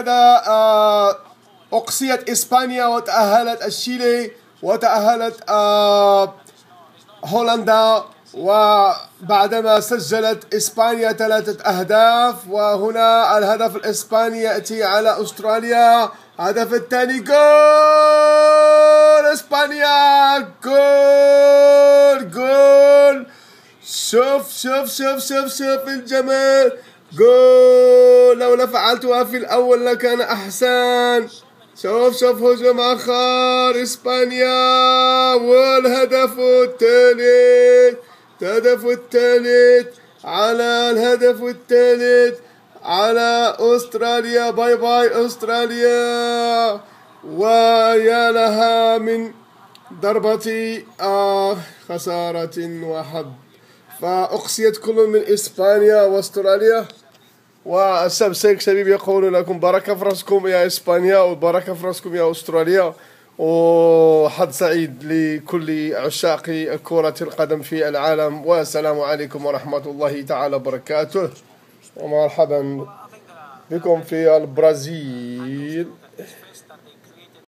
هكذا آه، أقصيت إسبانيا وتأهلت الشيلي وتأهلت آه، هولندا وبعدما سجلت إسبانيا ثلاثة أهداف. وهنا الهدف الإسباني يأتي على أستراليا. هدف الثاني جول! إسبانيا! جول! جول! شوف شوف شوف شوف شوف الجمال! جول لو فعلتها في الأول لكان أحسن. شوف شوف هجوم آخر إسبانيا والهدف الثالث الهدف الثالث على الهدف الثالث على أستراليا. bye bye أستراليا. ويا لها من ضربة آه خسارة وحد فأقصيت كل من إسبانيا وأستراليا. والسبسيك شبيب يقول لكم بركة في راسكم يا إسبانيا وبركة في راسكم يا أستراليا. وحظ سعيد لكل عشاق كرة القدم في العالم. والسلام عليكم ورحمة الله تعالى وبركاته. ومرحبا بكم في البرازيل.